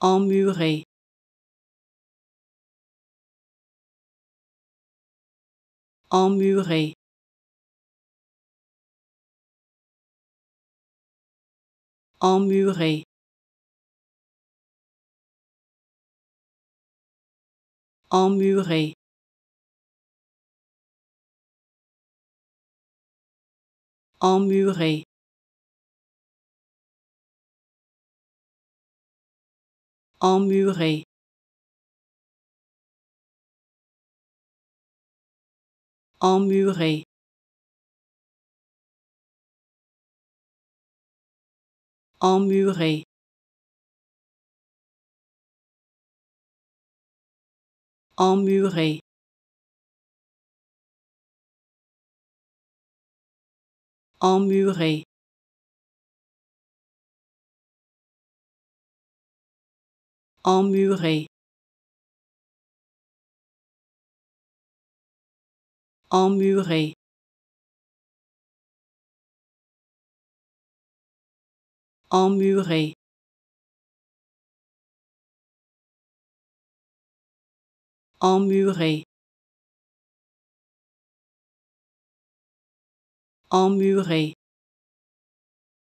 emmuré. Emmuré. Emmuré. Emmuré. Emmuré emmuré. Emmuré. Emmuré. Emmuré. Emmuré emmuré. Emmuré. Emmuré. Emmuré. Emmuré